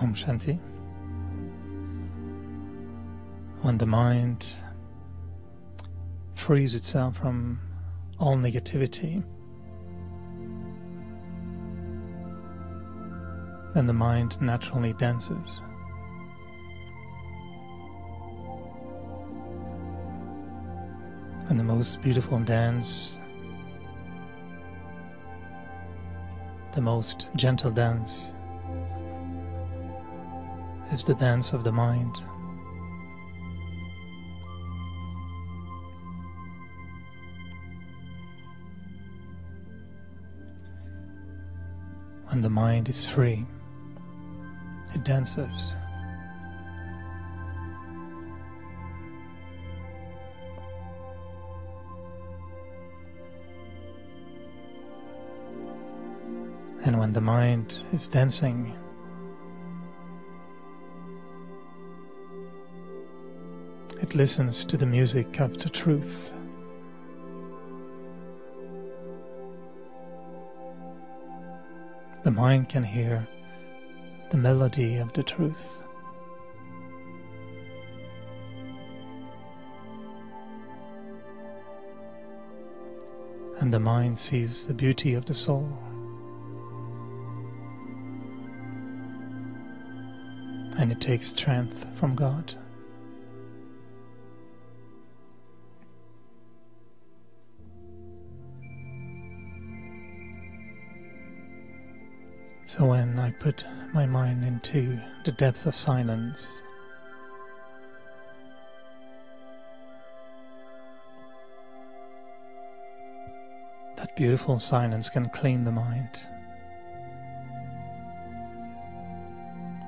Om Shanti. When the mind frees itself from all negativity, then the mind naturally dances. And the most beautiful dance, the most gentle dance, is the dance of the mind. When the mind is free, it dances. And when the mind is dancing, it listens to the music of the truth. The mind can hear the melody of the truth. And the mind sees the beauty of the soul. And it takes strength from God. So when I put my mind into the depth of silence, that beautiful silence can clean the mind.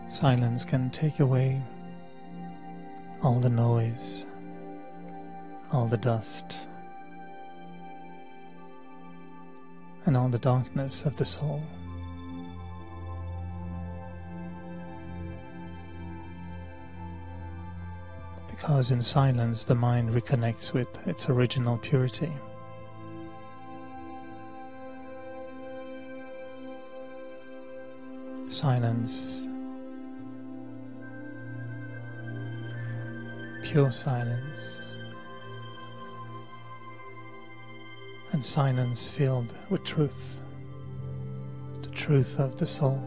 Silence can take away all the noise, all the dust, and all the darkness of the soul. Because in silence the mind reconnects with its original purity. Silence, pure silence, and silence filled with truth, the truth of the soul,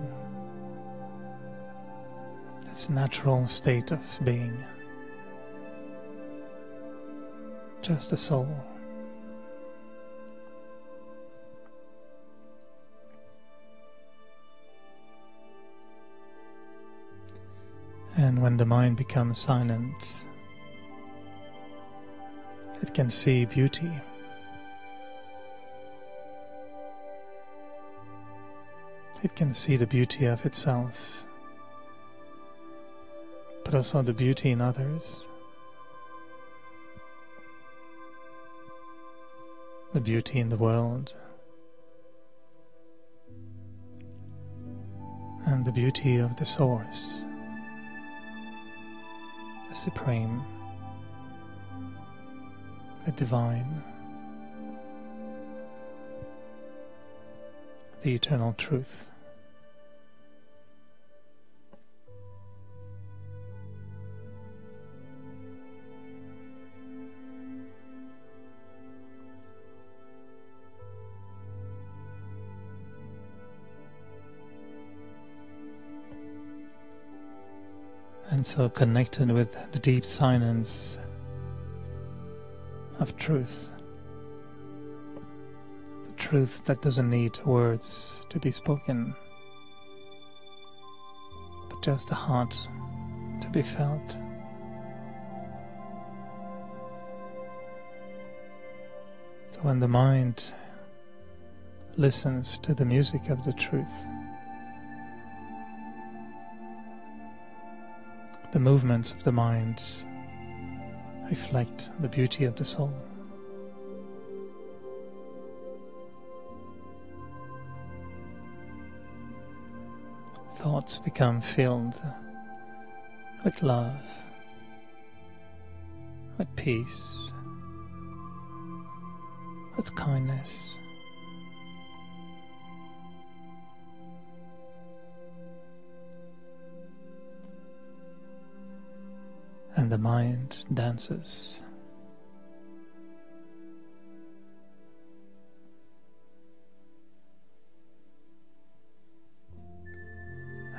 its natural state of being just a soul. And when the mind becomes silent, it can see beauty. It can see the beauty of itself, but also the beauty in others. The beauty in the world, and the beauty of the Source, the Supreme, the Divine, the Eternal Truth. And so connected with the deep silence of truth. The truth that doesn't need words to be spoken, but just a heart to be felt. So when the mind listens to the music of the truth, The movements of the mind reflect the beauty of the soul. Thoughts become filled with love, with peace, with kindness. The mind dances.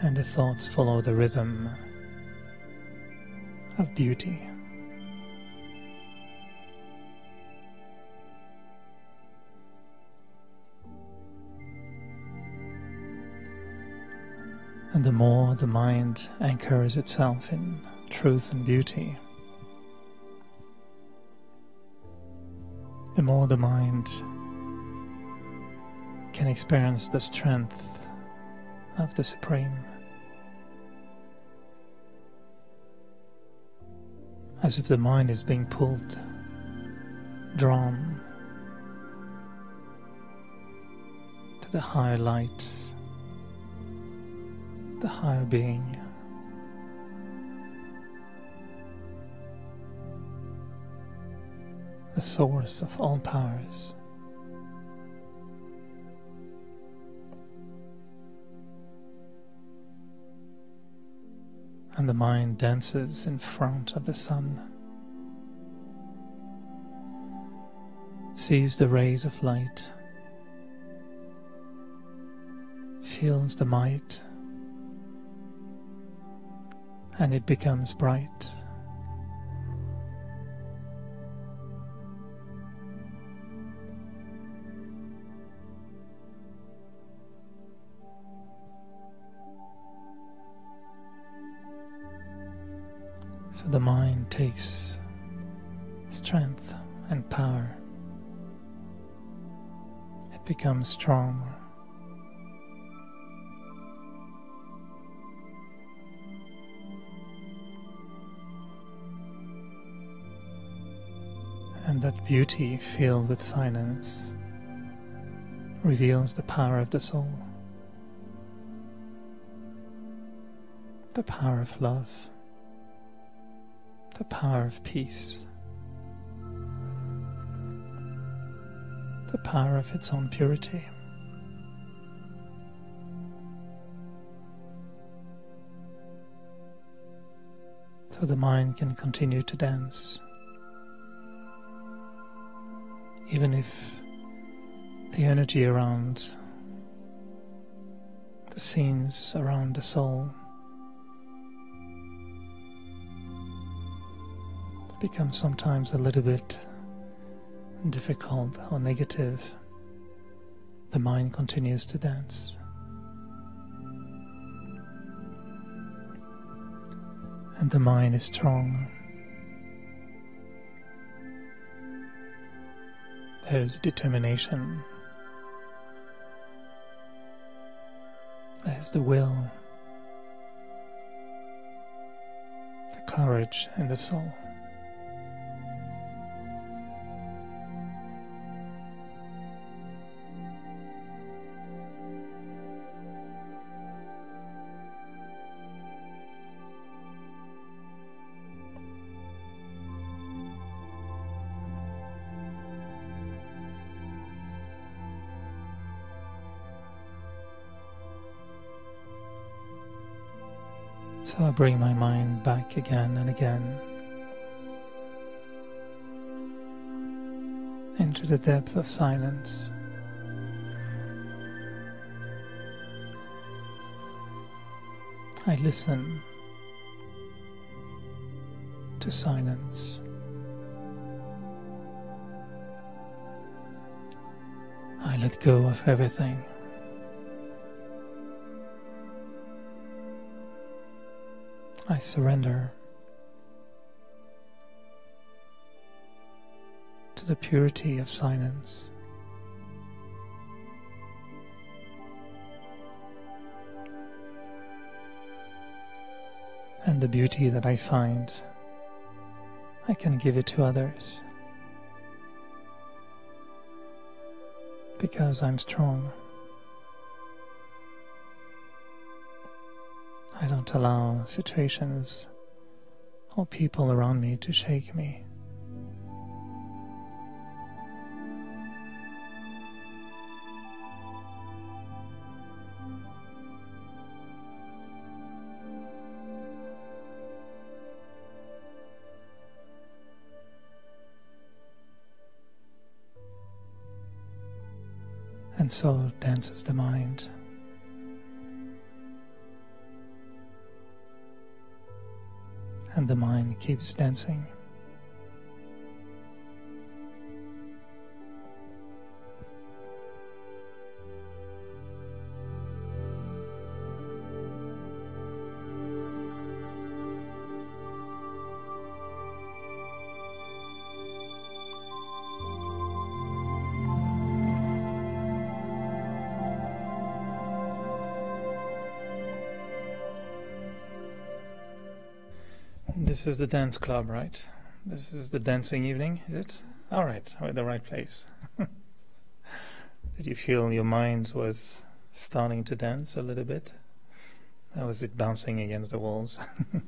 And the thoughts follow the rhythm of beauty. And the more the mind anchors itself in truth and beauty, the more the mind can experience the strength of the Supreme. As if the mind is being pulled, drawn to the higher light the higher being. The source of all powers. And the mind dances in front of the sun, sees the rays of light, feels the might and it becomes bright. The mind takes strength and power. It becomes strong. and that beauty filled with silence reveals the power of the soul, the power of love, the power of peace, the power of its own purity. So the mind can continue to dance even if the energy around the scenes around the soul becomes sometimes a little bit difficult or negative, the mind continues to dance. And the mind is strong. There's determination. There's the will, the courage and the soul. Bring my mind back again and again into the depth of silence. I listen to silence. I let go of everything. I surrender to the purity of silence. And the beauty that I find, I can give it to others because I'm strong. allow situations or people around me to shake me. And so dances the mind. And the mind keeps dancing. This is the dance club, right? This is the dancing evening, is it? All right, we're at the right place. Did you feel your mind was starting to dance a little bit? Or was it bouncing against the walls?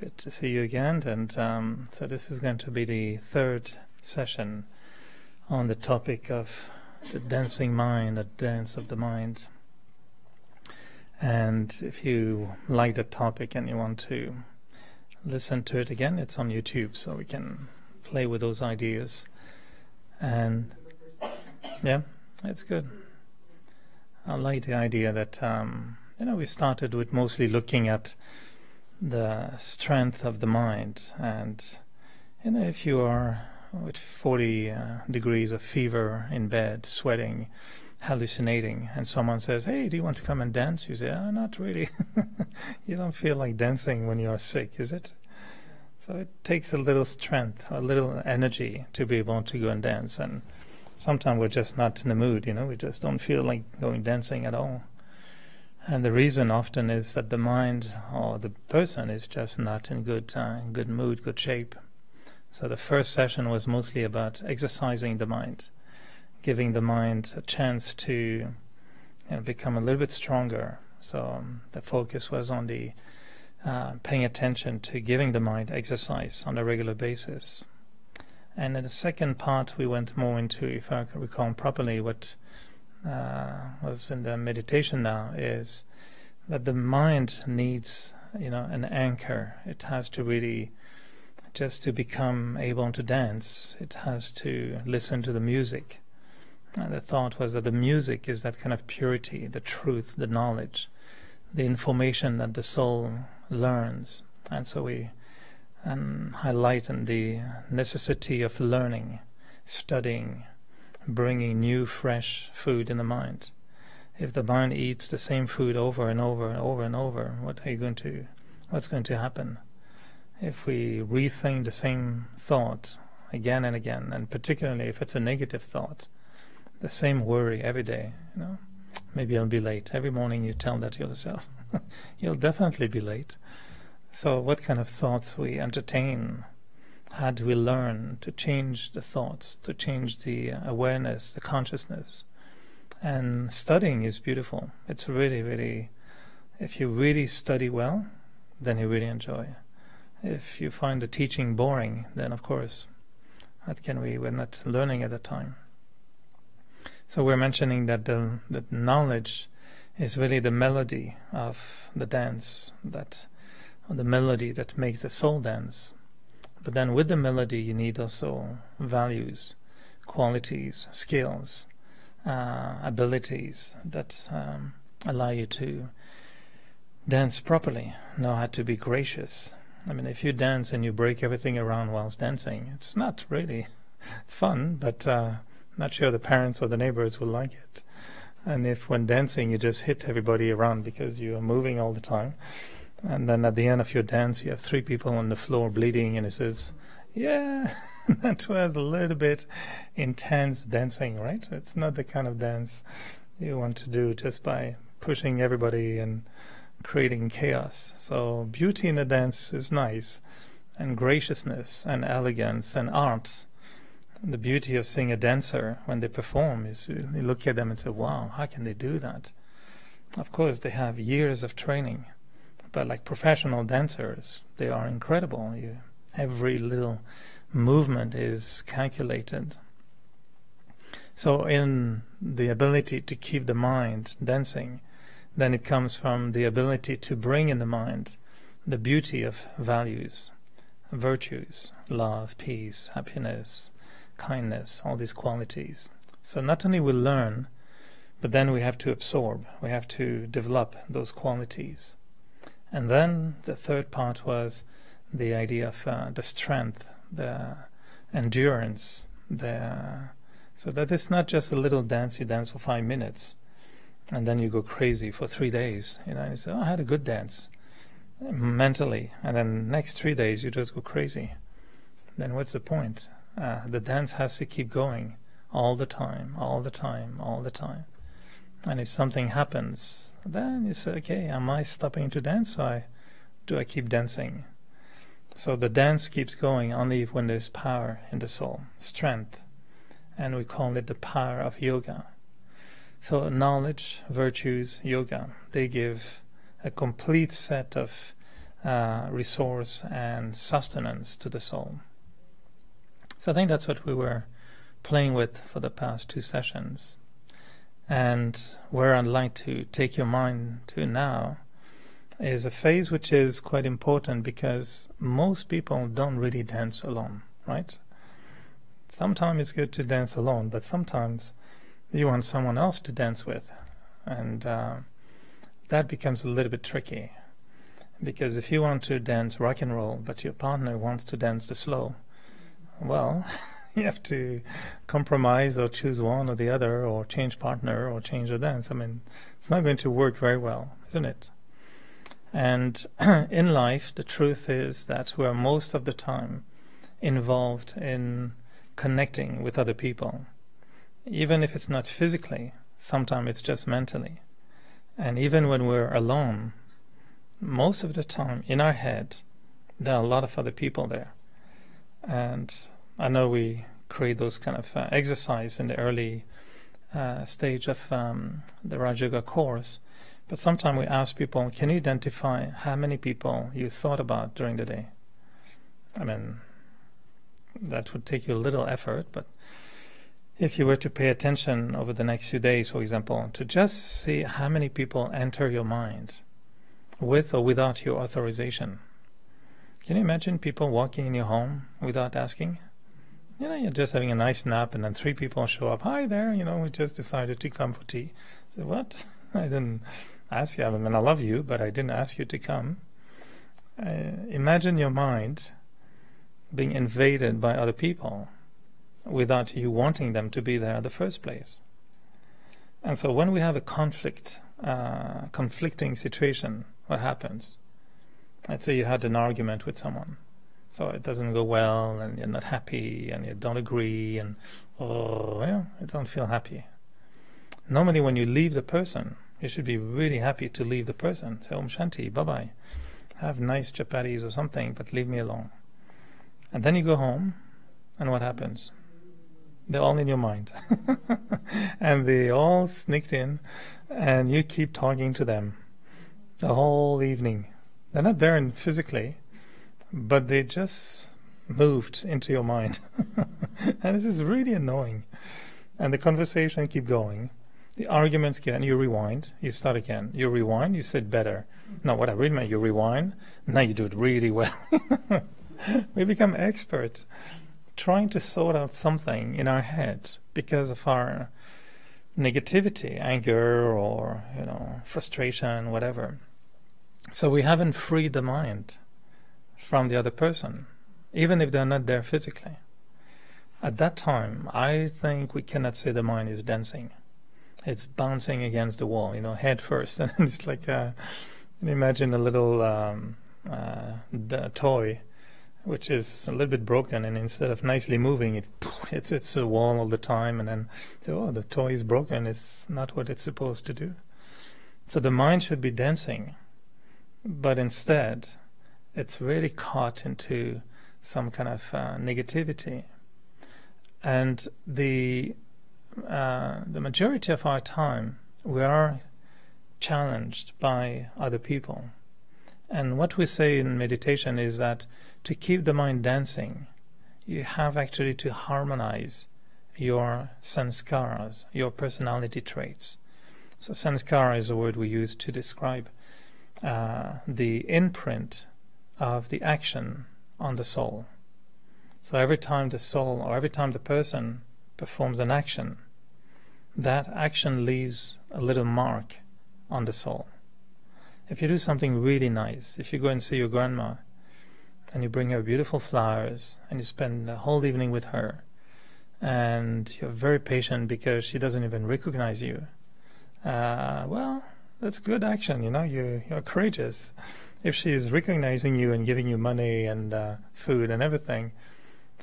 Good to see you again. And um, so this is going to be the third session on the topic of the dancing mind, the dance of the mind. And if you like the topic and you want to listen to it again, it's on YouTube, so we can play with those ideas. And yeah, it's good. I like the idea that um, you know we started with mostly looking at the strength of the mind, and you know if you are with 40 uh, degrees of fever in bed, sweating hallucinating and someone says, Hey, do you want to come and dance? You say, Oh, not really. you don't feel like dancing when you're sick, is it? So it takes a little strength, a little energy to be able to go and dance. And sometimes we're just not in the mood, you know, we just don't feel like going dancing at all. And the reason often is that the mind or the person is just not in good uh, good mood, good shape. So the first session was mostly about exercising the mind giving the mind a chance to you know, become a little bit stronger. So um, the focus was on the uh, paying attention to giving the mind exercise on a regular basis. And in the second part, we went more into, if I can recall properly, what uh, was in the meditation now is that the mind needs, you know, an anchor. It has to really, just to become able to dance, it has to listen to the music. And the thought was that the music is that kind of purity, the truth, the knowledge, the information that the soul learns. And so we um, highlighted the necessity of learning, studying, bringing new, fresh food in the mind. If the mind eats the same food over and over and over and over, what are you going to, what's going to happen? If we rethink the same thought again and again, and particularly if it's a negative thought, the same worry every day. You know, maybe I'll be late. Every morning you tell that to yourself. You'll definitely be late. So, what kind of thoughts we entertain? How do we learn to change the thoughts, to change the uh, awareness, the consciousness? And studying is beautiful. It's really, really, if you really study well, then you really enjoy. If you find the teaching boring, then of course, what can we? We're not learning at the time. So we're mentioning that the, the knowledge is really the melody of the dance, that the melody that makes the soul dance. But then with the melody, you need also values, qualities, skills, uh, abilities that um, allow you to dance properly, know how to be gracious. I mean, if you dance and you break everything around whilst dancing, it's not really, it's fun, but uh, not sure the parents or the neighbors will like it. And if when dancing you just hit everybody around because you are moving all the time, and then at the end of your dance you have three people on the floor bleeding, and it says, "Yeah, that was a little bit intense dancing, right? It's not the kind of dance you want to do just by pushing everybody and creating chaos. So beauty in the dance is nice, and graciousness and elegance and art the beauty of seeing a dancer when they perform is you look at them and say, wow, how can they do that? Of course, they have years of training, but like professional dancers, they are incredible. You, every little movement is calculated. So, in the ability to keep the mind dancing, then it comes from the ability to bring in the mind the beauty of values, virtues, love, peace, happiness, kindness, all these qualities, So not only we learn, but then we have to absorb, we have to develop those qualities. And then the third part was the idea of uh, the strength, the endurance, the so that it's not just a little dance you dance for five minutes, and then you go crazy for three days. You know, and you say, "Oh, I had a good dance," mentally, and then next three days you just go crazy. Then what's the point? Uh, the dance has to keep going all the time, all the time, all the time. And if something happens, then say, okay, am I stopping to dance? Or do I keep dancing? So the dance keeps going only when there's power in the soul, strength. And we call it the power of yoga. So knowledge, virtues, yoga, they give a complete set of uh, resource and sustenance to the soul. So I think that's what we were playing with for the past two sessions. And where I'd like to take your mind to now is a phase which is quite important because most people don't really dance alone, right? Sometimes it's good to dance alone, but sometimes you want someone else to dance with. And uh, that becomes a little bit tricky. Because if you want to dance rock and roll, but your partner wants to dance the slow, well, you have to compromise or choose one or the other, or change partner or change the dance. I mean, it's not going to work very well, isn't it? And in life, the truth is that we are most of the time involved in connecting with other people. Even if it's not physically, sometimes it's just mentally. And even when we're alone, most of the time in our head, there are a lot of other people there. And I know we create those kind of uh, exercise in the early uh, stage of um, the Raja Yoga course but sometimes we ask people, can you identify how many people you thought about during the day? I mean, that would take you a little effort, but if you were to pay attention over the next few days, for example, to just see how many people enter your mind with or without your authorization. Can you imagine people walking in your home without asking? You know, you're just having a nice nap, and then three people show up. Hi there, you know, we just decided to come for tea. So, what? I didn't ask you. I mean, I love you, but I didn't ask you to come. Uh, imagine your mind being invaded by other people without you wanting them to be there in the first place. And so when we have a conflict, uh, conflicting situation, what happens? Let's say you had an argument with someone. So it doesn't go well and you're not happy and you don't agree and oh yeah, you don't feel happy. Normally when you leave the person, you should be really happy to leave the person. Say Om Shanti, bye bye. Have nice chapatis or something, but leave me alone. And then you go home, and what happens? They're all in your mind. and they all sneaked in, and you keep talking to them the whole evening. They're not there in physically, but they just moved into your mind. and this is really annoying. And the conversation keep going the arguments again, you rewind, you start again. You rewind, you said better. No, what I really meant, you rewind, now you do it really well. we become experts trying to sort out something in our head because of our negativity, anger or, you know, frustration, whatever. So we haven't freed the mind from the other person, even if they're not there physically. At that time, I think we cannot say the mind is dancing it's bouncing against the wall, you know, head first, and it's like a, imagine a little um, uh, toy, which is a little bit broken, and instead of nicely moving, it hits its a wall all the time, and then oh, the toy is broken. It's not what it's supposed to do. So the mind should be dancing, but instead, it's really caught into some kind of uh, negativity, and the uh, the majority of our time we are challenged by other people. And what we say in meditation is that to keep the mind dancing, you have actually to harmonize your sanskaras, your personality traits. So, sanskara is a word we use to describe uh, the imprint of the action on the soul. So, every time the soul or every time the person performs an action, that action leaves a little mark on the soul. If you do something really nice, if you go and see your grandma and you bring her beautiful flowers and you spend the whole evening with her and you're very patient because she doesn't even recognize you, uh, well, that's good action, you know, you, you're courageous. If she's recognizing you and giving you money and uh, food and everything,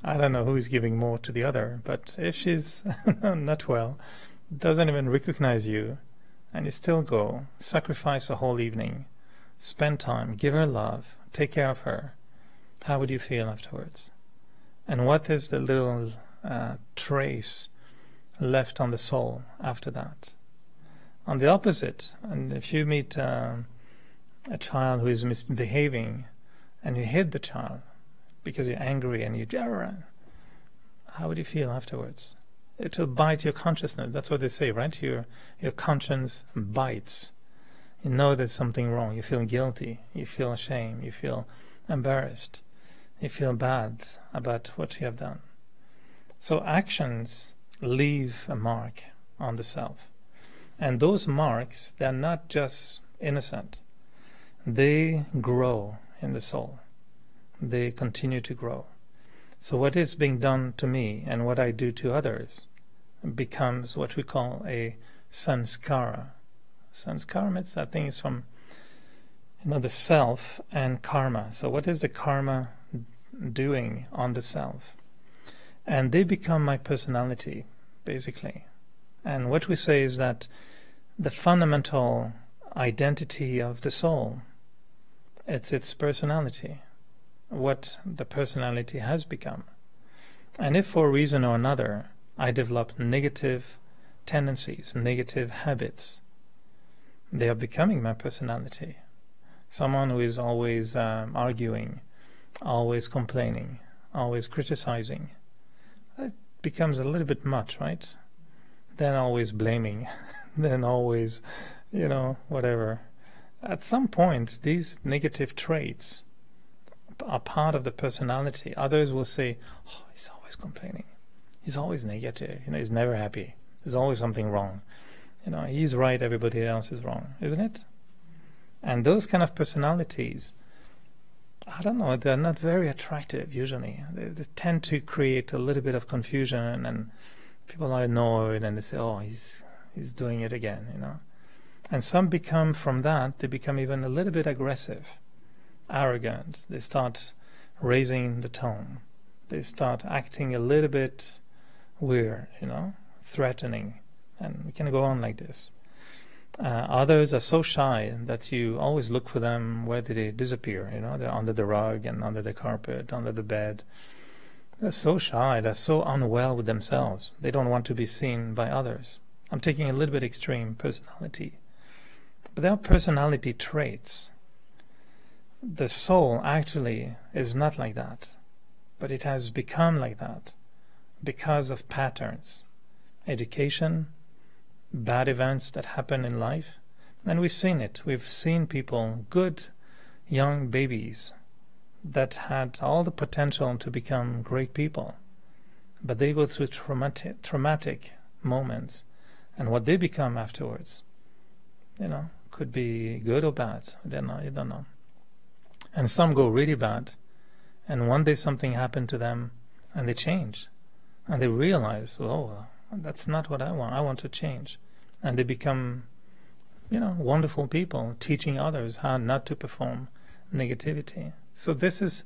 I don't know who's giving more to the other, but if she's not well, doesn't even recognize you, and you still go, sacrifice a whole evening, spend time, give her love, take care of her, how would you feel afterwards? And what is the little uh, trace left on the soul after that? On the opposite, and if you meet uh, a child who is misbehaving and you hit the child because you're angry and you how would you feel afterwards? It will bite your consciousness. That's what they say, right? Your your conscience bites. You know there's something wrong. You feel guilty. You feel ashamed. You feel embarrassed. You feel bad about what you have done. So actions leave a mark on the self. And those marks, they're not just innocent. They grow in the soul. They continue to grow. So what is being done to me and what I do to others becomes what we call a sanskara. Sanskara means that thing is from you know the self and karma. So what is the karma doing on the self? And they become my personality, basically. And what we say is that the fundamental identity of the soul, it's its personality, what the personality has become. And if for a reason or another I develop negative tendencies, negative habits, they are becoming my personality. Someone who is always um, arguing, always complaining, always criticizing, it becomes a little bit much, right? then always blaming, then always, you know, whatever. At some point, these negative traits are part of the personality. Others will say, oh, he's always complaining. He's always negative. You know, he's never happy. There's always something wrong. You know, he's right, everybody else is wrong, isn't it? And those kind of personalities, I don't know, they're not very attractive usually. They, they tend to create a little bit of confusion and people are annoyed and they say, "Oh, he's he's doing it again," you know. And some become from that they become even a little bit aggressive, arrogant. They start raising the tone. They start acting a little bit weird, you know, threatening, and we can go on like this. Uh, others are so shy that you always look for them where did they disappear you know they're under the rug and under the carpet under the bed they're so shy, they're so unwell with themselves. They don't want to be seen by others. I'm taking a little bit extreme personality. But there are personality traits. The soul actually is not like that, but it has become like that because of patterns, education, bad events that happen in life. And we've seen it. We've seen people, good young babies, that had all the potential to become great people, but they go through traumatic, traumatic moments, and what they become afterwards, you know, could be good or bad. I don't know. You don't know. And some go really bad, and one day something happened to them, and they change, and they realize, oh, that's not what I want. I want to change, and they become, you know, wonderful people, teaching others how not to perform negativity. So this is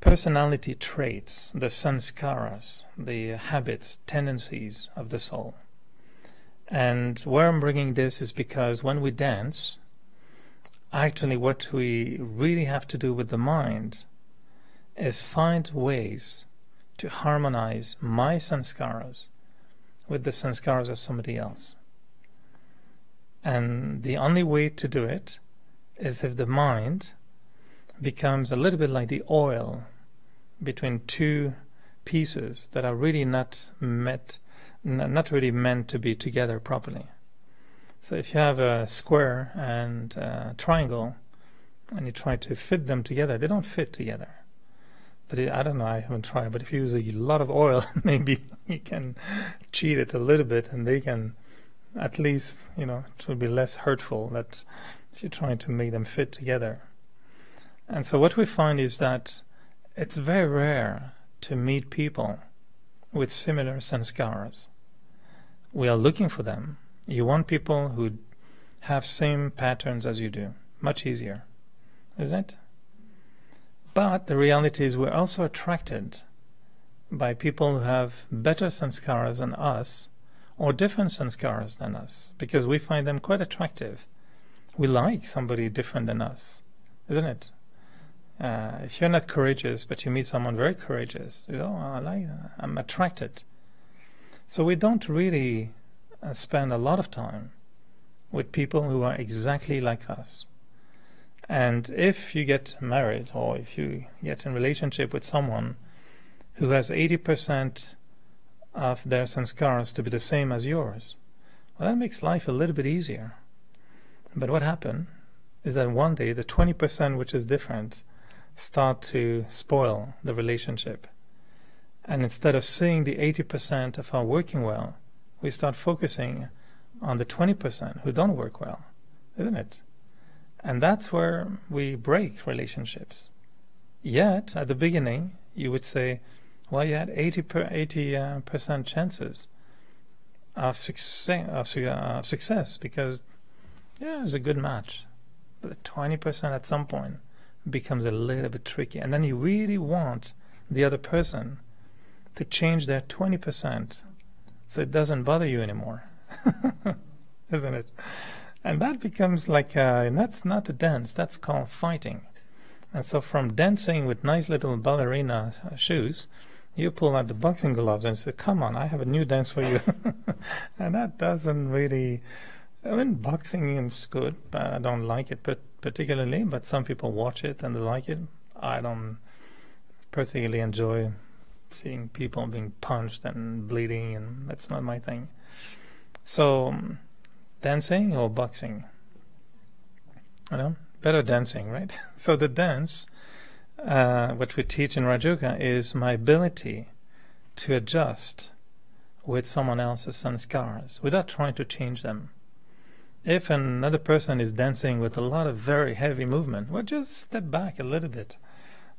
personality traits, the sanskaras, the habits, tendencies of the soul. And where I'm bringing this is because when we dance, actually what we really have to do with the mind is find ways to harmonize my sanskaras with the sanskaras of somebody else. And the only way to do it is if the mind becomes a little bit like the oil between two pieces that are really not met, not really meant to be together properly. So if you have a square and a triangle and you try to fit them together, they don't fit together. But it, I don't know. I haven't tried. But if you use a lot of oil, maybe you can cheat it a little bit, and they can at least you know it will be less hurtful that if you're trying to make them fit together. And so what we find is that it's very rare to meet people with similar sanskaras. We are looking for them. You want people who have same patterns as you do. Much easier, isn't it? But the reality is we're also attracted by people who have better sanskaras than us or different sanskaras than us because we find them quite attractive. We like somebody different than us, isn't it? Uh, if you're not courageous, but you meet someone very courageous, you know, I like, I'm attracted. So we don't really uh, spend a lot of time with people who are exactly like us. And if you get married or if you get in relationship with someone who has 80% of their sanskars to be the same as yours, well, that makes life a little bit easier. But what happened is that one day the 20% which is different start to spoil the relationship. And instead of seeing the 80% of our working well, we start focusing on the 20% who don't work well, isn't it? And that's where we break relationships. Yet, at the beginning, you would say, well, you had 80 per 80 uh, percent chances of success, of uh, success because yeah, it's a good match. But the 20% at some point becomes a little bit tricky. And then you really want the other person to change that 20% so it doesn't bother you anymore. Isn't it? And that becomes like, uh, a, that's not a dance, that's called fighting. And so from dancing with nice little ballerina uh, shoes, you pull out the boxing gloves and say, come on, I have a new dance for you. and that doesn't really, I mean, boxing is good, but I don't like it particularly, but some people watch it and they like it. I don't particularly enjoy seeing people being punched and bleeding, and that's not my thing. So, dancing or boxing? You know, better dancing, right? so the dance, uh, what we teach in Raja Yoga, is my ability to adjust with someone else's sanskars without trying to change them. If another person is dancing with a lot of very heavy movement, well, just step back a little bit.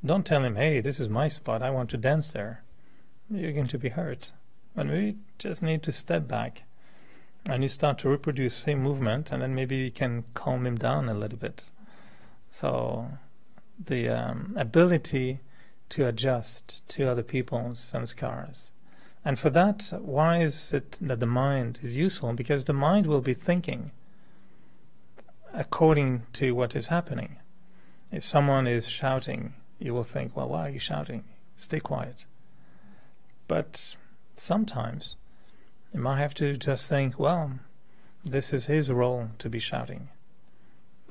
Don't tell him, hey, this is my spot, I want to dance there. You're going to be hurt. And we just need to step back and you start to reproduce same movement and then maybe you can calm him down a little bit. So the um, ability to adjust to other people's samskaras. And for that, why is it that the mind is useful? Because the mind will be thinking according to what is happening. If someone is shouting, you will think, well, why are you shouting? Stay quiet. But sometimes you might have to just think, well, this is his role to be shouting.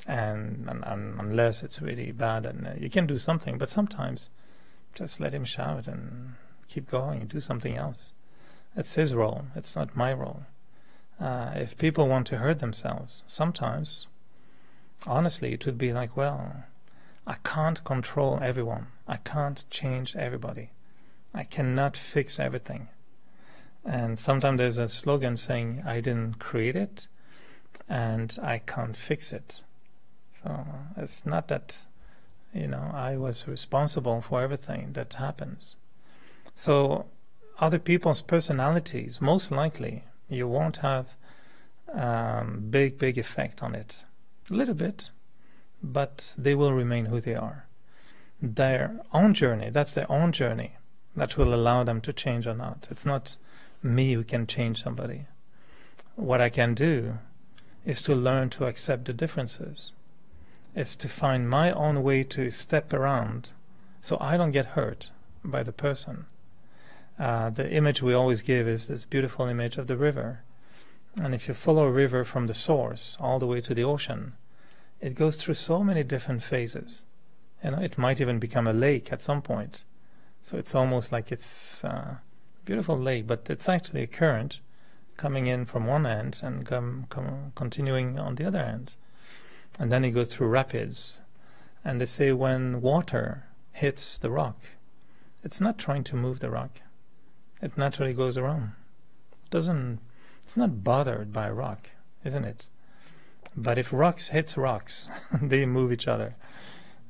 And, and, and unless it's really bad, and uh, you can do something, but sometimes just let him shout and keep going, and do something else. It's his role, it's not my role. Uh, if people want to hurt themselves, sometimes honestly, it would be like, well, I can't control everyone. I can't change everybody. I cannot fix everything. And sometimes there's a slogan saying, I didn't create it and I can't fix it. So it's not that, you know, I was responsible for everything that happens. So other people's personalities, most likely, you won't have um, big, big effect on it a little bit, but they will remain who they are. Their own journey, that's their own journey, that will allow them to change or not. It's not me who can change somebody. What I can do is to learn to accept the differences. It's to find my own way to step around so I don't get hurt by the person. Uh, the image we always give is this beautiful image of the river. And if you follow a river from the source all the way to the ocean, it goes through so many different phases. You know, it might even become a lake at some point. So it's almost like it's a uh, beautiful lake, but it's actually a current coming in from one end and come, come, continuing on the other end. And then it goes through rapids. And they say when water hits the rock, it's not trying to move the rock. It naturally goes around. It doesn't. It's not bothered by a rock, isn't it? But if rocks hits rocks, they move each other,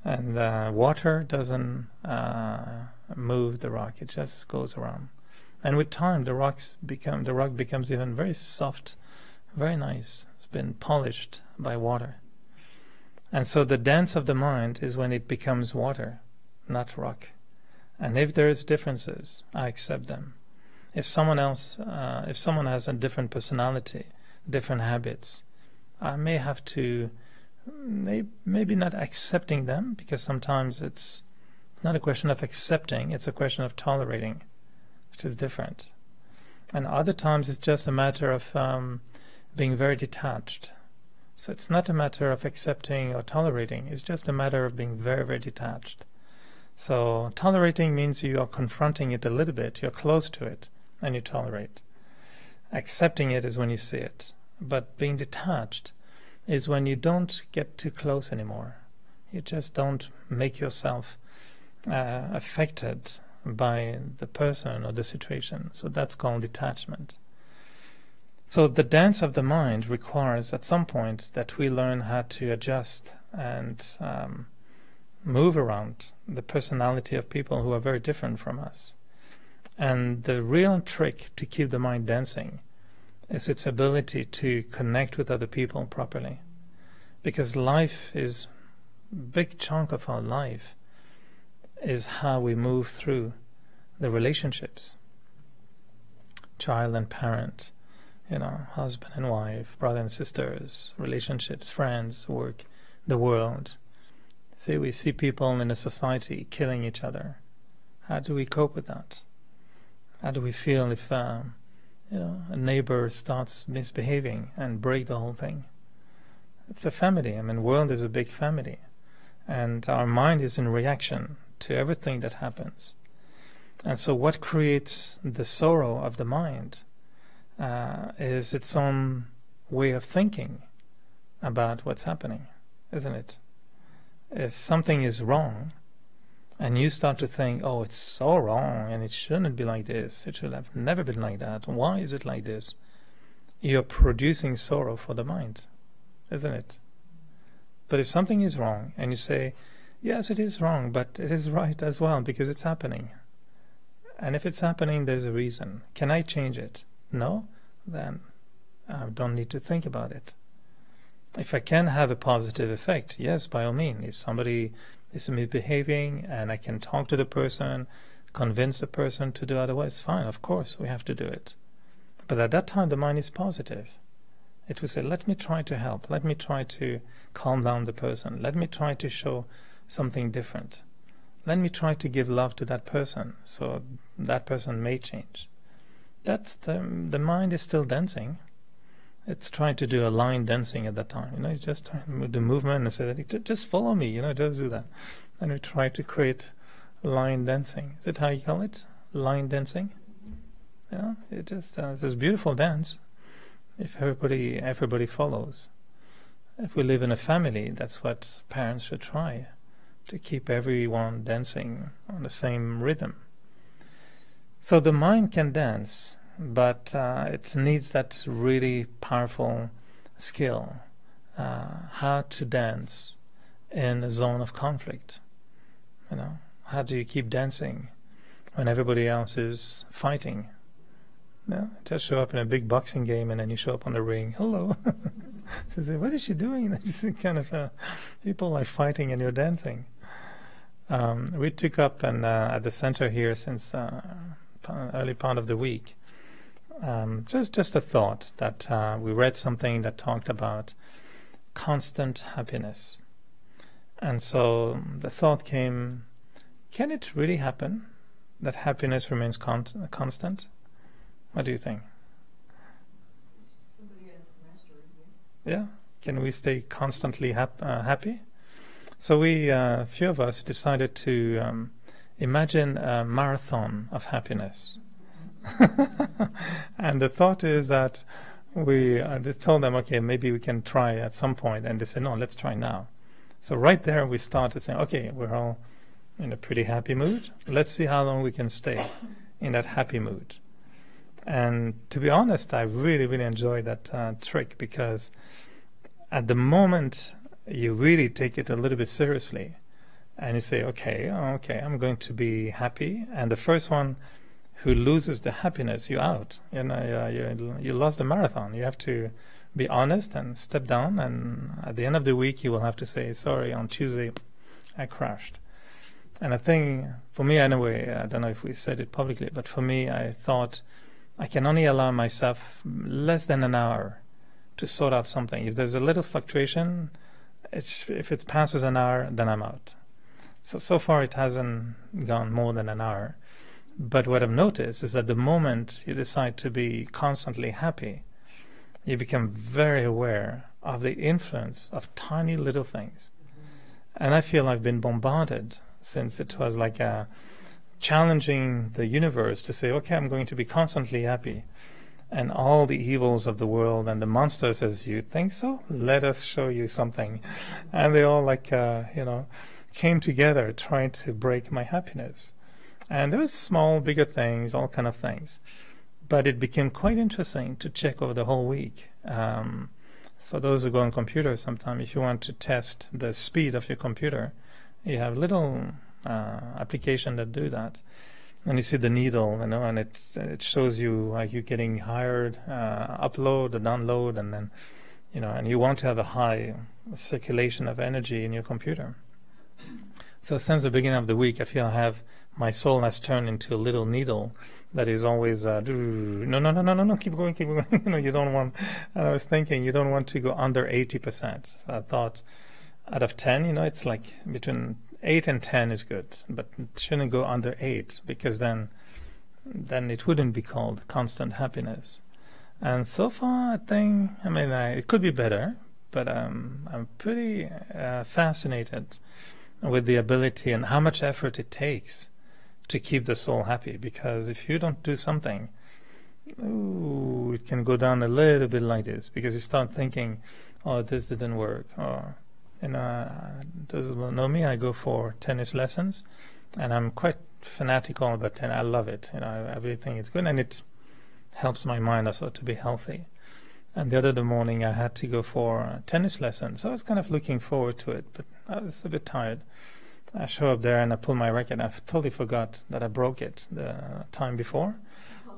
and uh, water doesn't uh, move the rock. It just goes around. And with time, the rocks become the rock becomes even very soft, very nice. It's been polished by water. And so the dance of the mind is when it becomes water, not rock. And if there is differences, I accept them. If someone else, uh, if someone has a different personality, different habits, I may have to, may, maybe not accepting them because sometimes it's not a question of accepting; it's a question of tolerating, which is different. And other times it's just a matter of um, being very detached so it's not a matter of accepting or tolerating, it's just a matter of being very, very detached. So tolerating means you are confronting it a little bit, you're close to it, and you tolerate. Accepting it is when you see it. But being detached is when you don't get too close anymore. You just don't make yourself uh, affected by the person or the situation. So that's called detachment. So the dance of the mind requires at some point that we learn how to adjust and um, move around the personality of people who are very different from us. And the real trick to keep the mind dancing is its ability to connect with other people properly. Because life is big chunk of our life is how we move through the relationships. Child and parent, you know, husband and wife, brother and sisters, relationships, friends, work, the world. See, we see people in a society killing each other. How do we cope with that? How do we feel if, um, you know, a neighbor starts misbehaving and break the whole thing? It's a family. I mean, world is a big family, and our mind is in reaction to everything that happens. And so, what creates the sorrow of the mind? uh, is its own way of thinking about what's happening, isn't it? If something is wrong, and you start to think, oh, it's so wrong, and it shouldn't be like this, it should have never been like that, why is it like this? You're producing sorrow for the mind, isn't it? But if something is wrong, and you say, yes, it is wrong, but it is right as well because it's happening. And if it's happening, there's a reason. Can I change it? No? Then I don't need to think about it. If I can have a positive effect, yes, by all means. If somebody is misbehaving and I can talk to the person, convince the person to do otherwise, fine, of course, we have to do it. But at that time, the mind is positive. It will say, let me try to help. Let me try to calm down the person. Let me try to show something different. Let me try to give love to that person so that person may change that's the, the mind is still dancing. It's trying to do a line dancing at that time. You know, it's just trying to move the movement and say that just follow me. You know, just do that. And we try to create line dancing. Is that how you call it? Line dancing. Know, it just uh, it's this beautiful dance. If everybody everybody follows. If we live in a family, that's what parents should try to keep everyone dancing on the same rhythm. So the mind can dance, but uh, it needs that really powerful skill uh, how to dance in a zone of conflict. You know, how do you keep dancing when everybody else is fighting? No, just show up in a big boxing game and then you show up on the ring. Hello. so what is she doing? It's kind of uh, people are fighting and you're dancing. Um, we took up and uh, at the center here since uh, early part of the week. Um, just just a thought that uh, we read something that talked about constant happiness, and so the thought came: Can it really happen that happiness remains con- constant? What do you think? Yeah, can we stay constantly hap- uh, happy? So we, uh, a few of us, decided to um, imagine a marathon of happiness. and the thought is that we I just told them, okay, maybe we can try at some point, and they said, no, let's try now. So right there, we started saying, okay, we're all in a pretty happy mood. Let's see how long we can stay in that happy mood. And to be honest, I really, really enjoyed that uh, trick because at the moment you really take it a little bit seriously and you say, okay, okay, I'm going to be happy. And the first one who loses the happiness, you're out. You know, you, you lost the marathon. You have to be honest and step down. And at the end of the week, you will have to say, sorry, on Tuesday, I crashed. And I think for me, anyway, I don't know if we said it publicly, but for me, I thought I can only allow myself less than an hour to sort out something. If there's a little fluctuation, if it passes an hour, then I'm out. So, so far it hasn't gone more than an hour. But what I've noticed is that the moment you decide to be constantly happy, you become very aware of the influence of tiny little things. And I feel I've been bombarded since it was like a challenging the universe to say, okay, I'm going to be constantly happy. And all the evils of the world and the monster says, you think so? Let us show you something. And they all like, uh, you know, came together trying to break my happiness. And there was small, bigger things, all kind of things. But it became quite interesting to check over the whole week. Um, for those who go on computers sometimes if you want to test the speed of your computer, you have little uh, application that do that. And you see the needle, you know, and it it shows you are you getting hired, uh, upload or download, and then, you know, and you want to have a high circulation of energy in your computer. So since the beginning of the week, I feel I have my soul has turned into a little needle that is always uh, no no no no no no keep going keep going. you know you don't want. And I was thinking you don't want to go under eighty percent. So I thought out of ten, you know, it's like between 8 and 10 is good, but shouldn't go under 8 because then then it wouldn't be called constant happiness. And so far, I think, I mean, I, it could be better, but um, I'm pretty uh, fascinated with the ability and how much effort it takes to keep the soul happy. Because if you don't do something, ooh, it can go down a little bit like this because you start thinking, oh, this didn't work, or and uh, those who know me, I go for tennis lessons, and I'm quite fanatical about tennis. I love it. You know, everything is good, and it helps my mind also to be healthy. And the other morning, I had to go for tennis lessons. So I was kind of looking forward to it, but I was a bit tired. I show up there and I pull my racket. I've totally forgot that I broke it the time before.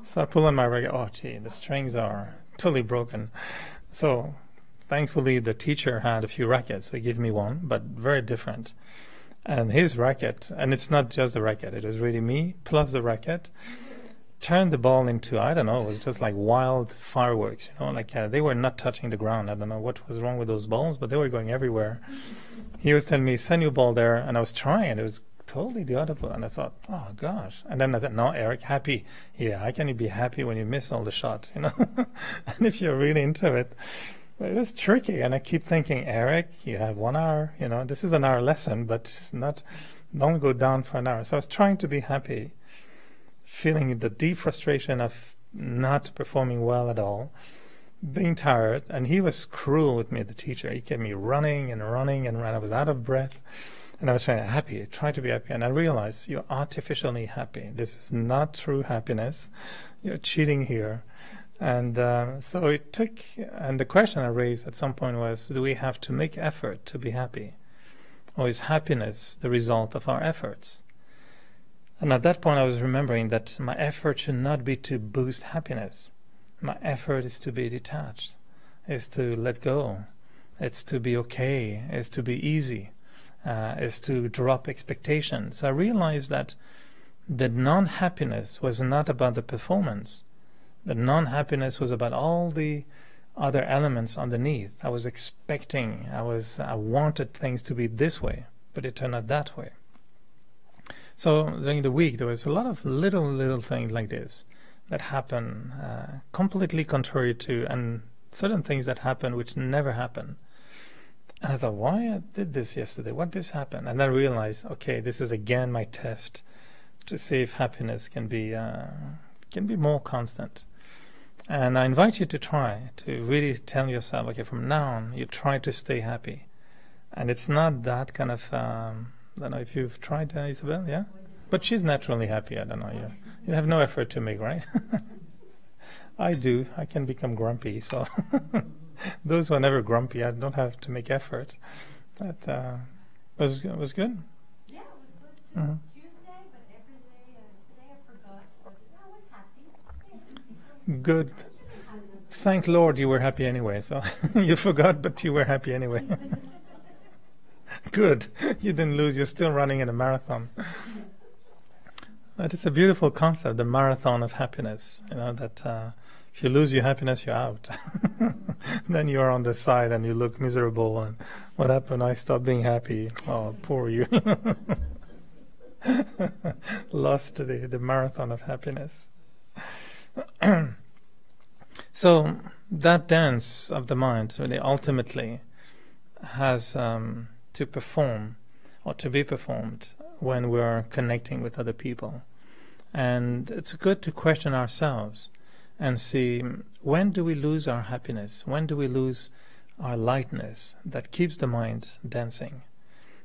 So I pull on my racket. Oh, gee, the strings are totally broken. So thankfully the teacher had a few rackets, so he gave me one, but very different. And his racket, and it's not just the racket, it was really me plus the racket, turned the ball into, I don't know, it was just like wild fireworks, you know, like uh, they were not touching the ground. I don't know what was wrong with those balls, but they were going everywhere. He was telling me, send your ball there, and I was trying, it was totally the other ball. And I thought, oh gosh. And then I said, no, Eric, happy. Yeah, how can you be happy when you miss all the shots, you know? and if you're really into it, it is tricky, and I keep thinking, Eric, you have one hour. You know, this is an hour lesson, but it's not. Don't go down for an hour. So I was trying to be happy, feeling the deep frustration of not performing well at all, being tired, and he was cruel with me. The teacher, he kept me running and running, and ran. I was out of breath. And I was trying to happy, try to be happy, and I realized you're artificially happy. This is not true happiness. You're cheating here. And uh, so it took, and the question I raised at some point was do we have to make effort to be happy? Or is happiness the result of our efforts? And at that point, I was remembering that my effort should not be to boost happiness. My effort is to be detached, is to let go, it's to be okay, is to be easy, uh, is to drop expectations. I realized that the non happiness was not about the performance the non-happiness was about all the other elements underneath. I was expecting, I was, I wanted things to be this way, but it turned out that way. So during the week, there was a lot of little, little things like this that happen uh, completely contrary to, and certain things that happen which never happen. And I thought, why I did this yesterday? What this happen? And then realized, okay, this is again my test to see if happiness can be uh, can be more constant. And I invite you to try to really tell yourself, okay, from now on, you try to stay happy. And it's not that kind of um, I don't know if you've tried uh, Isabel, yeah? But she's naturally happy, I don't know. You, you have no effort to make, right? I do. I can become grumpy, so those who are never grumpy, I don't have to make effort. That uh, was was good. Yeah, it was good. Mhm. Tuesday, but every day, uh, today I forgot. I was happy. Good. Thank Lord you were happy anyway. So you forgot, but you were happy anyway. Good. You didn't lose. You're still running in a marathon. But it's a beautiful concept, the marathon of happiness. You know that uh, if you lose your happiness, you're out. then you're on the side and you look miserable. And what happened? I stopped being happy. Oh, poor you. Lost the the marathon of happiness. So that dance of the mind really ultimately has um, to perform or to be performed when we're connecting with other people. And it's good to question ourselves and see when do we lose our happiness? When do we lose our lightness that keeps the mind dancing?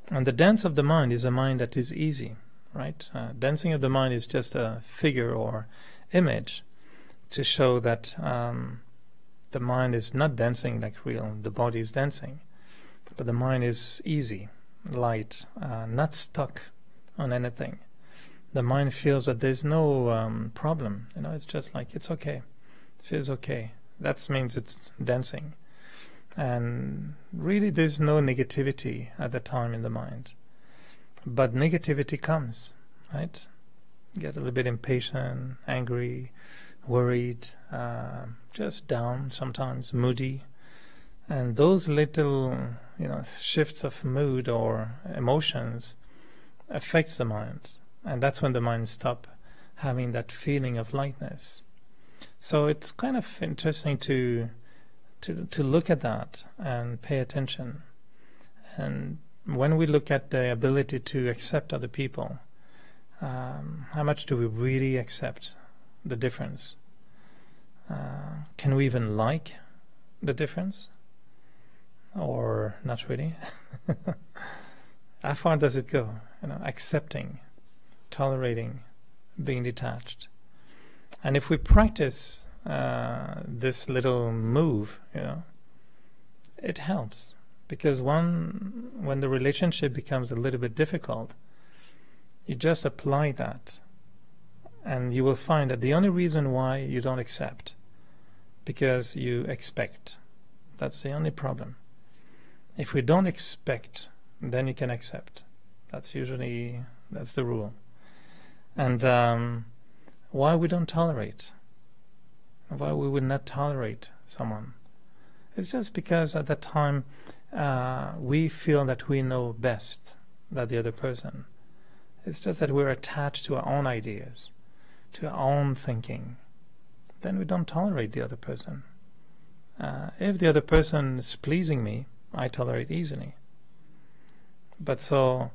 And the dance of the mind is a mind that is easy, right? Uh, dancing of the mind is just a figure or image to show that um, the mind is not dancing like real, the body is dancing, but the mind is easy, light, uh, not stuck on anything. The mind feels that there's no um, problem. You know, it's just like it's okay, it feels okay. That means it's dancing, and really, there's no negativity at the time in the mind. But negativity comes, right? Get a little bit impatient, angry, worried, uh, just down sometimes, moody. And those little, you know, shifts of mood or emotions affects the mind. And that's when the mind stop having that feeling of lightness. So it's kind of interesting to to to look at that and pay attention. And when we look at the ability to accept other people, um, how much do we really accept the difference? Uh, can we even like the difference? Or not really? how far does it go? You know, accepting, tolerating, being detached. And if we practice uh, this little move, you know, it helps because one, when the relationship becomes a little bit difficult, you just apply that and you will find that the only reason why you don't accept because you expect that's the only problem. If we don't expect then you can accept. That's usually that's the rule and um, why we don't tolerate why we would not tolerate someone it's just because at that time uh, we feel that we know best that the other person it's just that we're attached to our own ideas to our own thinking, then we don't tolerate the other person. Uh, if the other person is pleasing me, I tolerate easily. But so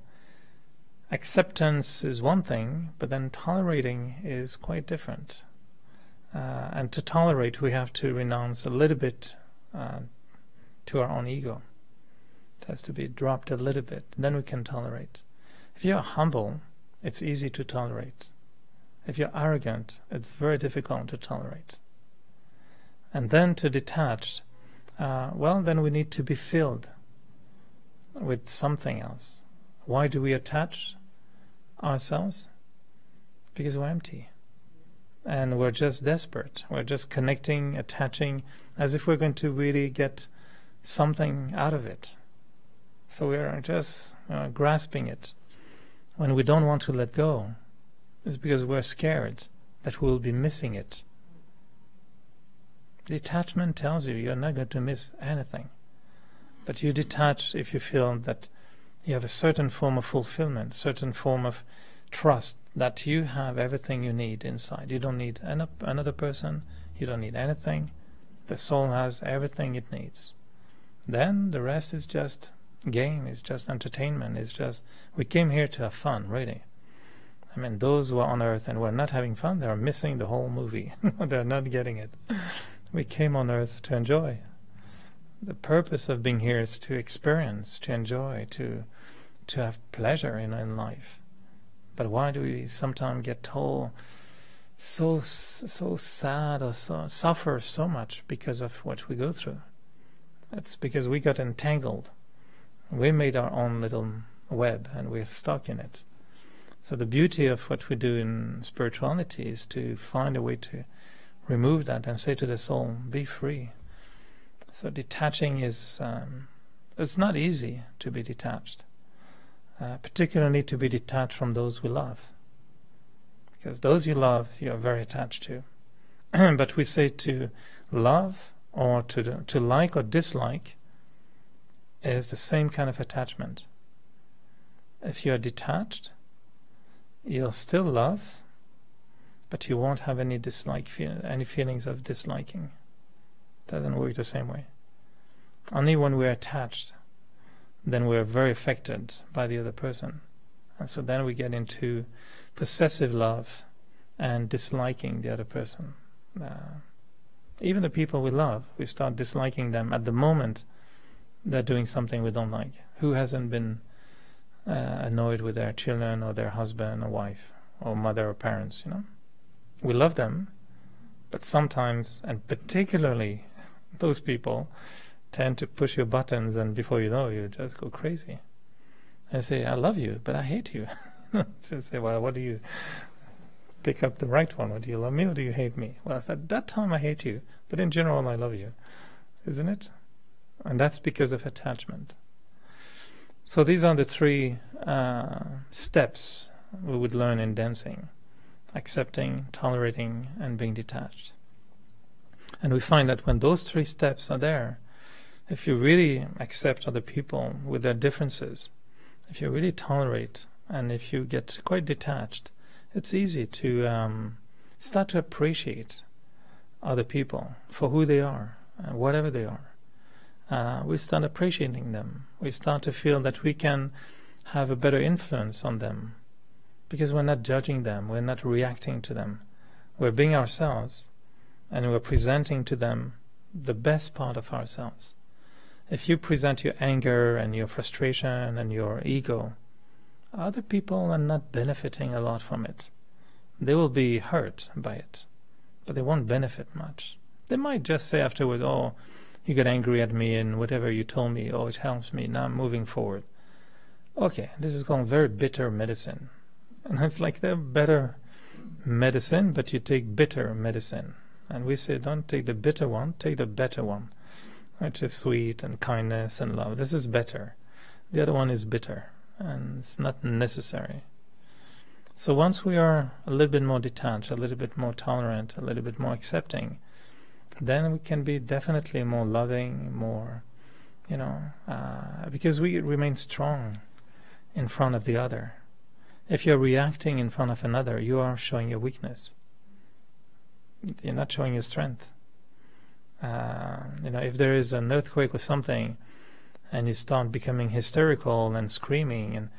acceptance is one thing, but then tolerating is quite different. Uh, and to tolerate, we have to renounce a little bit uh, to our own ego. It has to be dropped a little bit. Then we can tolerate. If you're humble, it's easy to tolerate. If you're arrogant, it's very difficult to tolerate. And then to detach, uh, well, then we need to be filled with something else. Why do we attach ourselves? Because we're empty. And we're just desperate. We're just connecting, attaching, as if we're going to really get something out of it. So we're just uh, grasping it when we don't want to let go it's because we're scared that we'll be missing it. Detachment tells you you're not going to miss anything. But you detach if you feel that you have a certain form of fulfillment, certain form of trust that you have everything you need inside. You don't need an, another person, you don't need anything. The soul has everything it needs. Then the rest is just game, it's just entertainment, it's just we came here to have fun, really. I mean, those who are on Earth and were not having fun, they are missing the whole movie. They're not getting it. We came on Earth to enjoy. The purpose of being here is to experience, to enjoy, to to have pleasure in, in life. But why do we sometimes get told so so sad or so suffer so much because of what we go through? It's because we got entangled. We made our own little web and we're stuck in it. So the beauty of what we do in spirituality is to find a way to remove that and say to the soul, "Be free." So detaching is um, it's not easy to be detached, uh, particularly to be detached from those we love, because those you love you are very attached to. but we say to love or to to like or dislike is the same kind of attachment. If you are detached, you'll still love, but you won't have any dislike feel, any feelings of disliking doesn't work the same way. Only when we're attached, then we're very affected by the other person. And so then we get into possessive love and disliking the other person. Uh, even the people we love, we start disliking them at the moment they're doing something we don't like. Who hasn't been uh, annoyed with their children or their husband or wife or mother or parents, you know? We love them, but sometimes, and particularly those people tend to push your buttons, and before you know, you just go crazy. I say, I love you, but I hate you. so say, well, what do you pick up the right one? Or do you love me or do you hate me? Well, at that time I hate you, but in general I love you, isn't it? And that's because of attachment. So these are the three uh, steps we would learn in dancing accepting, tolerating, and being detached. And we find that when those three steps are there, if you really accept other people with their differences, if you really tolerate, and if you get quite detached, it's easy to um, start to appreciate other people for who they are, whatever they are. Uh, we start appreciating them. We start to feel that we can have a better influence on them because we're not judging them, we're not reacting to them. We're being ourselves and we're presenting to them the best part of ourselves. If you present your anger and your frustration and your ego, other people are not benefiting a lot from it. They will be hurt by it, but they won't benefit much. They might just say afterwards, Oh, you got angry at me and whatever you told me, oh, it helps me. Now I'm moving forward. Okay, this is called very bitter medicine. And it's like the better medicine, but you take bitter medicine. And we say, don't take the bitter one, take the better one, which is sweet and kindness and love. This is better. The other one is bitter, and it's not necessary. So once we are a little bit more detached, a little bit more tolerant, a little bit more accepting, then we can be definitely more loving, more, you know, uh, because we remain strong in front of the other. If you're reacting in front of another, you are showing your weakness you're not showing your strength. Uh, you know, if there is an earthquake or something, and you start becoming hysterical and screaming, and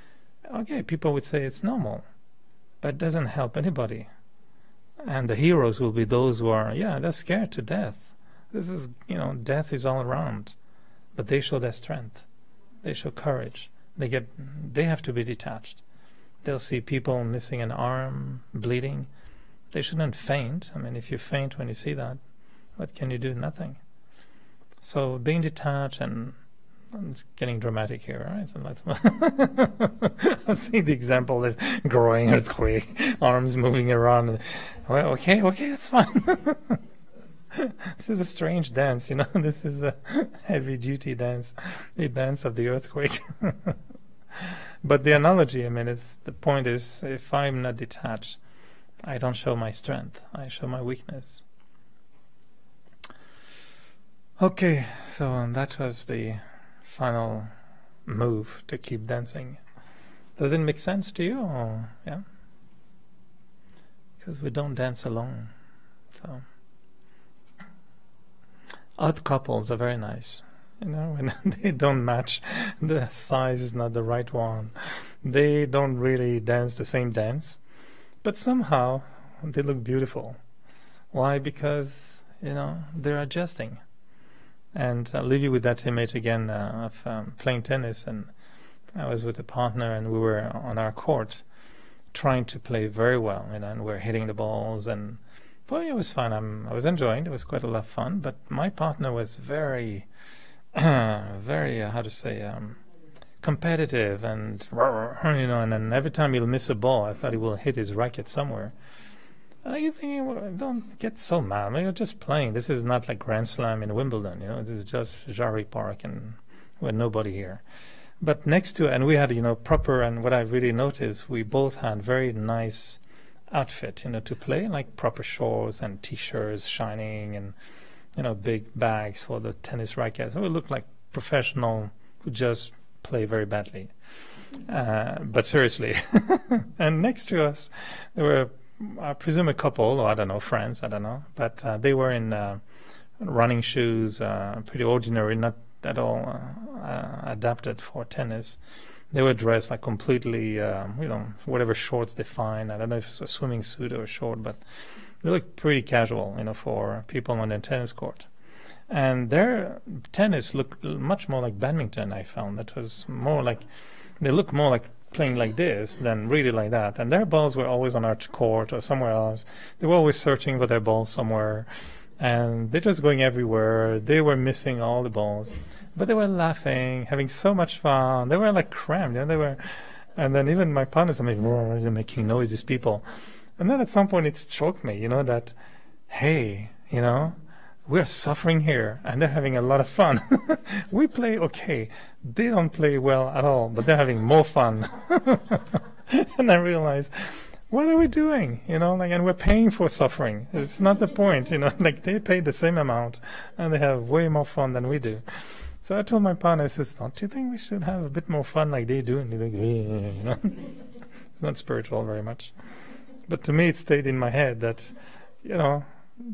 okay, people would say it's normal, but it doesn't help anybody. And the heroes will be those who are, yeah, they're scared to death. This is, you know, death is all around, but they show their strength. They show courage. They get, they have to be detached. They'll see people missing an arm, bleeding they shouldn't faint. I mean, if you faint when you see that, what can you do? Nothing. So being detached and I'm getting dramatic here, right? So let's. See the example is growing earthquake, arms moving around. Well, okay, okay, that's fine. this is a strange dance, you know. This is a heavy-duty dance, the dance of the earthquake. but the analogy, I mean, it's the point is, if I'm not detached, I don't show my strength, I show my weakness. Okay, so that was the final move to keep dancing. Does it make sense to you? Or, yeah? Because we don't dance alone. So odd couples are very nice. You know, when they don't match, the size is not the right one. They don't really dance the same dance but somehow they look beautiful. Why? Because you know they're adjusting. And I'll leave you with that image again uh, of um, playing tennis, and I was with a partner and we were on our court trying to play very well, you know, and we're hitting the balls and well, it was fun. I'm, I was enjoying. It. It was quite a lot of fun. But my partner was very, very uh, how to say, um, competitive and you know. And then every time he'll miss a ball, I thought he will hit his racket somewhere. Are you thinking, well, don't get so mad. I mean, you're just playing. This is not like Grand Slam in Wimbledon, you know. This is just Jarry Park and with nobody here. But next to, and we had, you know, proper, and what I really noticed, we both had very nice outfit, you know, to play, like proper shorts and t-shirts shining and, you know, big bags for the tennis rackets. So we looked like professional who just play very badly. Uh, but seriously. and next to us, there were, I presume, a couple, or I don't know, friends, I don't know, but uh, they were in uh, running shoes, uh, pretty ordinary, not at all uh, uh, adapted for tennis they were dressed like completely, uh, you know, whatever shorts they find. I don't know if it's a swimming suit or a short, but they look pretty casual, you know, for people on the tennis court. And their tennis looked much more like badminton. I found that was more like they look more like playing like this than really like that. And their balls were always on our court or somewhere else. They were always searching for their balls somewhere, and they're just going everywhere. They were missing all the balls but they were laughing, having so much fun. They were like crammed, know, they were, and then even my partners are making, making noise, these people. And then at some point it struck me, you know, that, hey, you know, we're suffering here and they're having a lot of fun. we play okay. They don't play well at all, but they're having more fun. and I realized, what are we doing? You know, like, and we're paying for suffering. It's not the point, you know, like they pay the same amount and they have way more fun than we do. So I told my partner, I says, don't you think we should have a bit more fun like they do? And he's like, yeah, you know, it's not spiritual very much. But to me, it stayed in my head that, you know,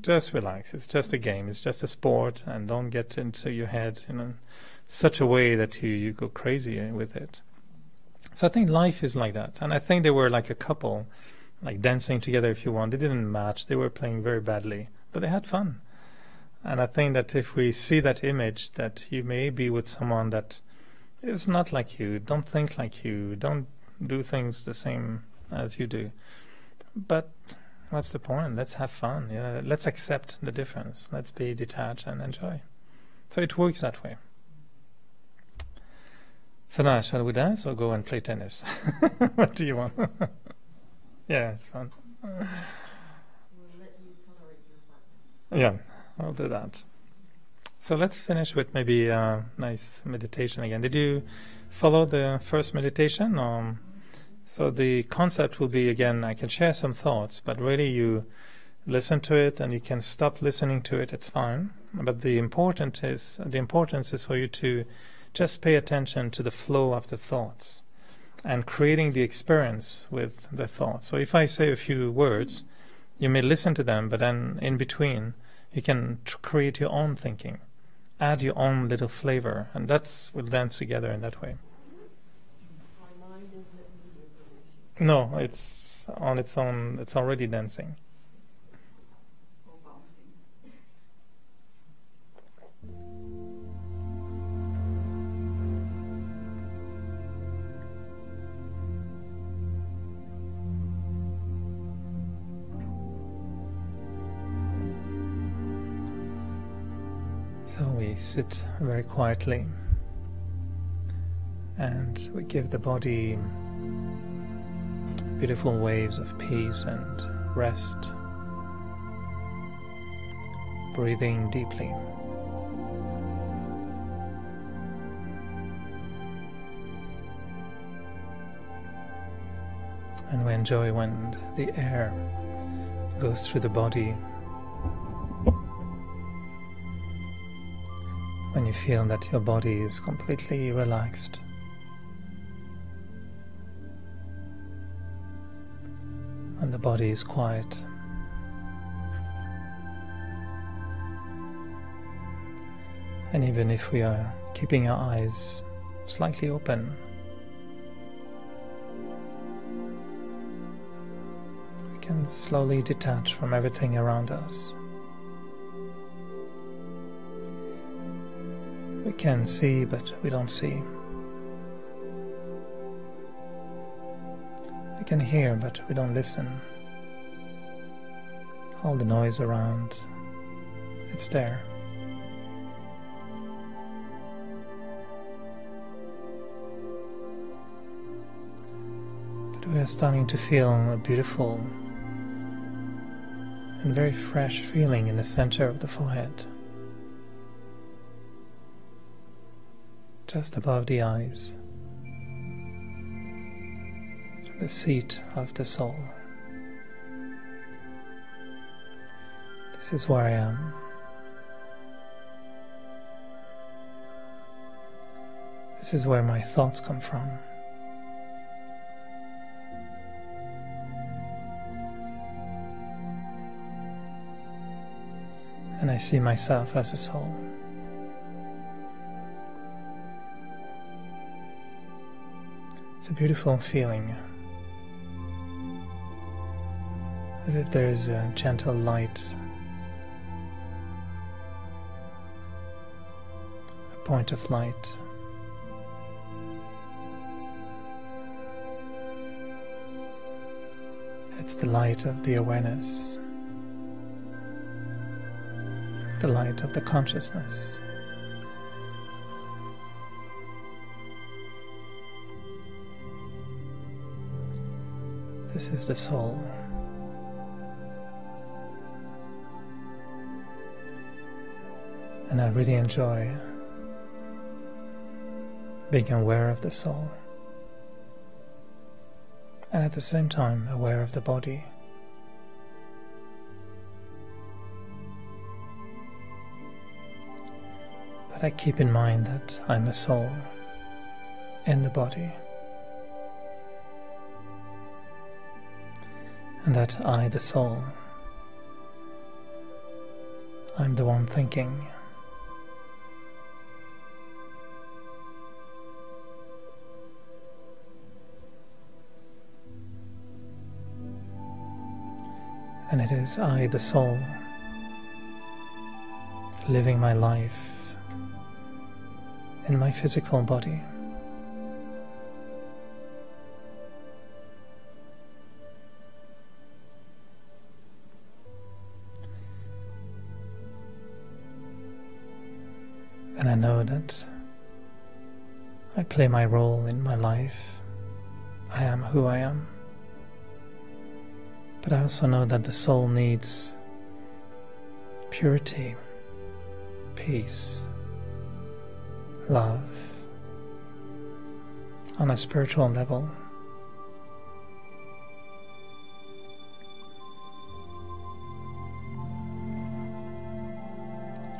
just relax. It's just a game. It's just a sport, and don't get into your head in a, such a way that you, you go crazy with it. So I think life is like that. And I think they were like a couple, like dancing together if you want. They didn't match. They were playing very badly, but they had fun. And I think that if we see that image, that you may be with someone that is not like you, don't think like you, don't do things the same as you do. But what's the point? Let's have fun. You know, let's accept the difference. Let's be detached and enjoy. So it works that way. So now, shall we dance or go and play tennis? what do you want? yeah, it's fun. Yeah. I'll do that. So let's finish with maybe a nice meditation again. Did you follow the first meditation? Um, so the concept will be again, I can share some thoughts, but really you listen to it and you can stop listening to it, it's fine. But the important is the importance is for you to just pay attention to the flow of the thoughts and creating the experience with the thoughts. So if I say a few words, you may listen to them, but then in between you can create your own thinking, add your own little flavor, and that's will dance together in that way. No, it's on its own. It's already dancing. So we sit very quietly and we give the body beautiful waves of peace and rest, breathing deeply. And we enjoy when the air goes through the body when you feel that your body is completely relaxed. The body is quiet. And even if we are keeping our eyes slightly open, we can slowly detach from everything around us. We can see, but we don't see. Can hear, but we don't listen. All the noise around, it's there. But we are starting to feel a beautiful and very fresh feeling in the center of the forehead. Just above the eyes the seat of the soul. This is where I am. This is where my thoughts come from. And I see myself as a soul. It's a beautiful feeling. As if there is a gentle light, a point of light. It's the light of the awareness, the light of the consciousness. This is the soul. And I really enjoy being aware of the soul and at the same time aware of the body. But I keep in mind that I'm a soul in the body. And that I, the soul, I'm the one thinking. And it is I, the soul, living my life in my physical body. And I know that I play my role in my life. I am who I am. But I also know that the soul needs purity, peace, love on a spiritual level.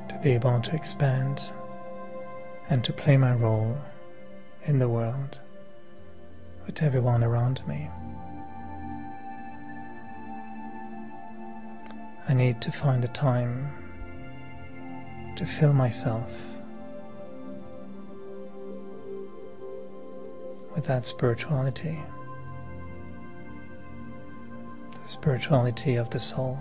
To be able to expand and to play my role in the world with everyone around me. I need to find a time to fill myself with that spirituality, the spirituality of the soul.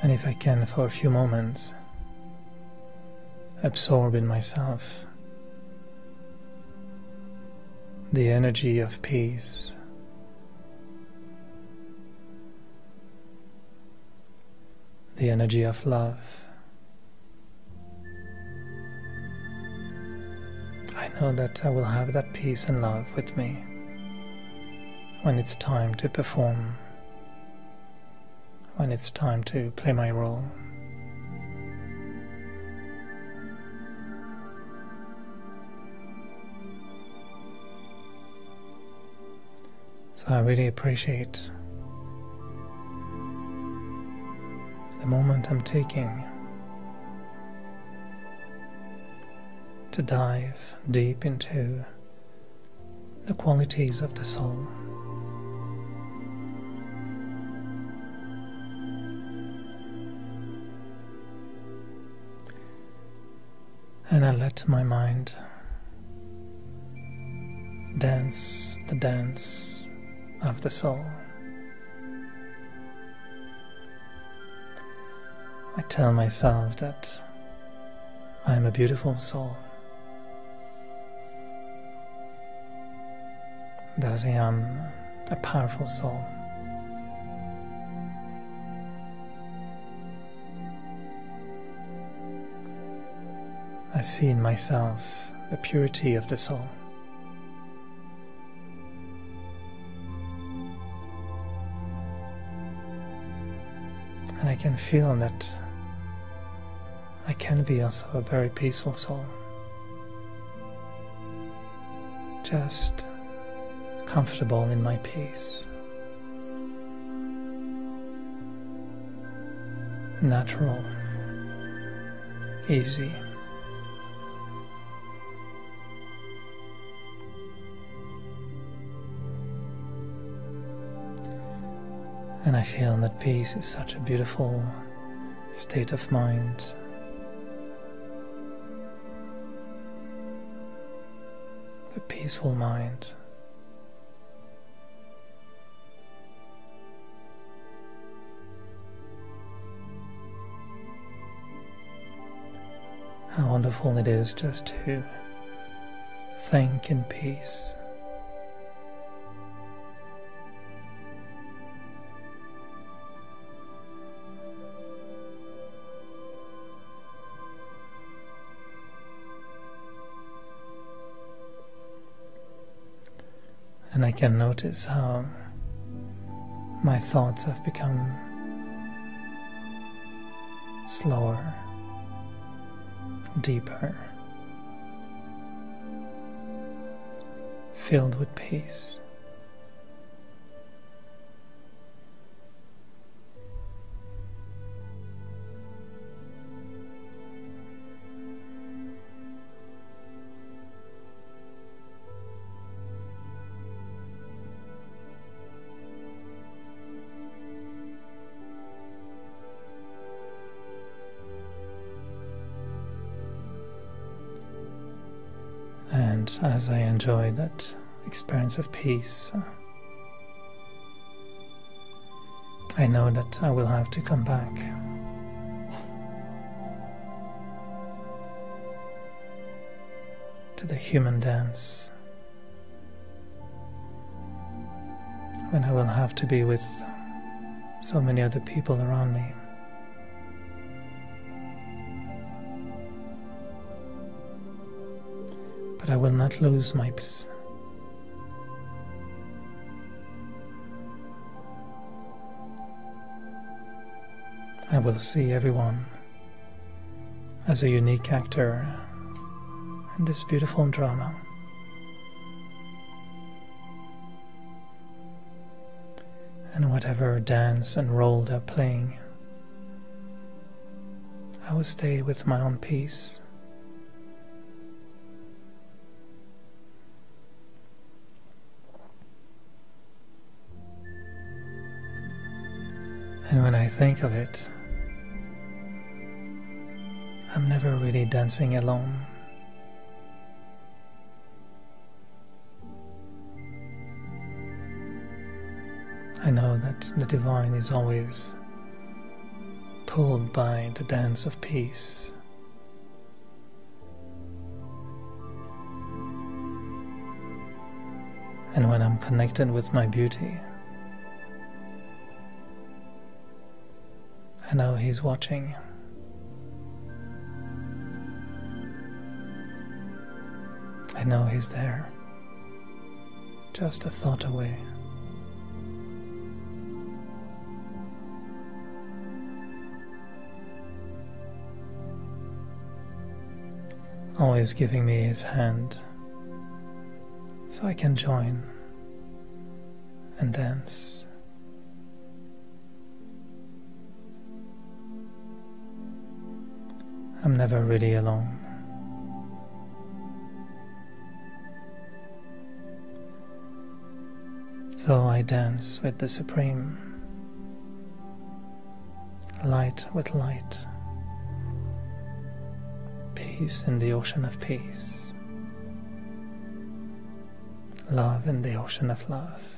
And if I can, for a few moments, absorb in myself the energy of peace. The energy of love. I know that I will have that peace and love with me when it's time to perform, when it's time to play my role. I really appreciate the moment I'm taking to dive deep into the qualities of the soul. And I let my mind dance the dance of the soul. I tell myself that I am a beautiful soul, that I am a powerful soul. I see in myself the purity of the soul. And I can feel that I can be also a very peaceful soul. Just comfortable in my peace. Natural, easy. And I feel that peace is such a beautiful state of mind. A peaceful mind. How wonderful it is just to think in peace. And I can notice how my thoughts have become slower, deeper, filled with peace. As I enjoy that experience of peace, I know that I will have to come back. To the human dance. When I will have to be with so many other people around me. But I will not lose my peace. I will see everyone as a unique actor in this beautiful drama. And whatever dance and role they're playing, I will stay with my own peace. Think of it, I'm never really dancing alone. I know that the divine is always pulled by the dance of peace. And when I'm connected with my beauty, I know He's watching. I know He's there, just a thought away. Always giving me His hand so I can join and dance. I'm never really alone. So I dance with the Supreme, light with light, peace in the ocean of peace, love in the ocean of love.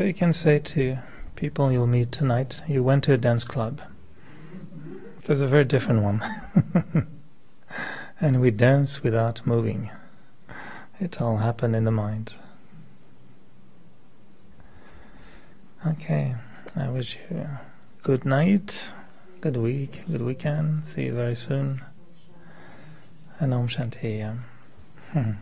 So you can say to people you'll meet tonight, you went to a dance club. There's a very different one. and we dance without moving. It all happened in the mind. Okay. I wish you a good night, good week, good weekend. See you very soon. And Om Shanti. Hmm.